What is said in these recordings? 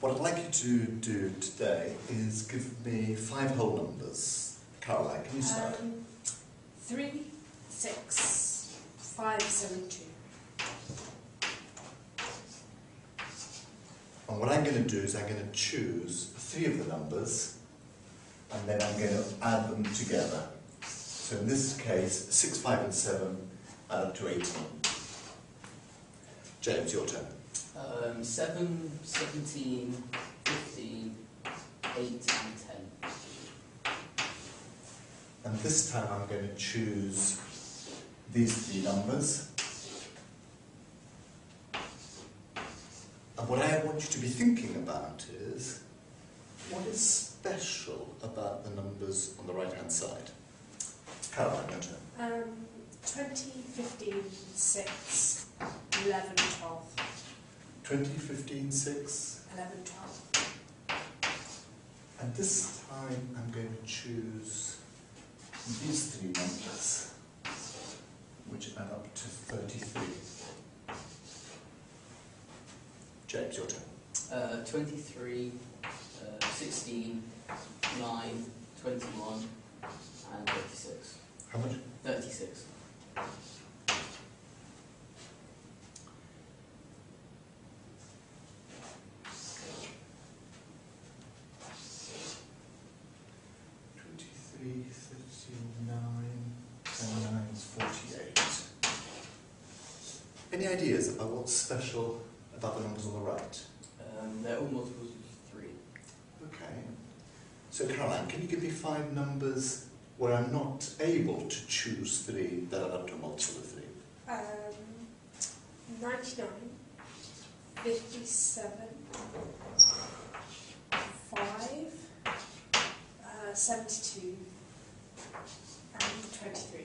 What I'd like you to do today is give me five whole numbers. Caroline, can you start? Um, three, six, five, seven, two. And what I'm going to do is I'm going to choose three of the numbers and then I'm going to add them together. So in this case, 6, 5 and 7 add up to 18. James, your turn. Um, 7, 17, 15, 8 and 10. And this time I'm going to choose these three numbers. And what I want you to be thinking about is, what is special about the numbers on the right-hand side? Caroline, your turn. Um, 20, 15, 6, 11, 12. 20, 15, 6. 11, 12. And this time I'm going to choose these three numbers, which add up to 33. James, your turn. Uh, 23, uh, 16, 9, 21 and 36. How much? 36. Twenty-three, thirty-nine, and is forty-eight. Any ideas about what's special about the numbers on the right? Um, they're all multiples of 3. Okay. So Caroline, can you give me five numbers where I'm not able to choose three that are up to a multiple of three? Um, 99, 57, 5, uh, 72, and 23.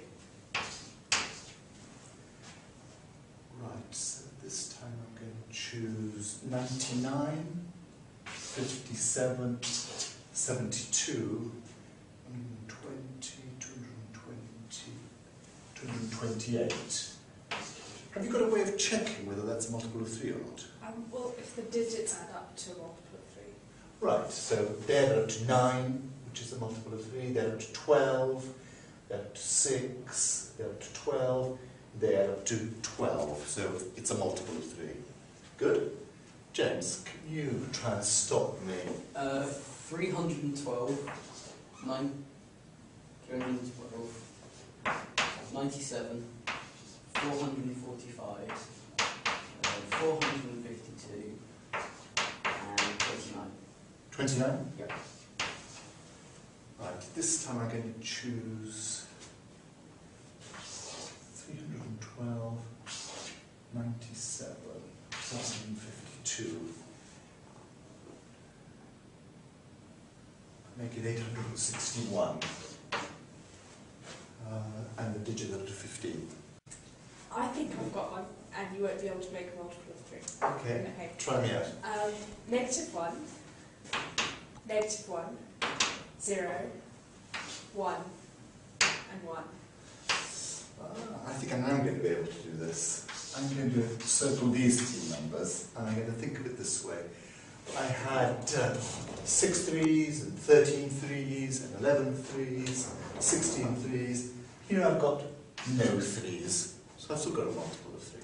Right, so this time I'm going to choose 99, 57, 72, 120, 220, 228. Have you got a way of checking whether that's a multiple of 3 or not? Um, well, if the digits add up to a multiple of 3. Right, so they're up to 9, which is a multiple of 3, they're up to 12, they're up to 6, they're up to 12, they're up to 12, so it's a multiple of 3. Good? James, can you try and stop me? Uh, 312, 9, 312, 97, 445, uh, 452, and 29. 29? Yep. This time I'm going to choose 312, 97, 452. Make it 861. Uh, and the digit up to 15. I think I've got one, and you won't be able to make a multiple of 3. Okay, Okay. try me out. Um, negative 1, negative 1, 0, 1, and 1. Ah, I think I'm going to be able to do this. I'm going to circle these two numbers, and I'm going to think of it this way. I had uh, six threes, and 13 threes, and 11 threes, 16 threes. Here I've got no threes, so I've still got a multiple of three.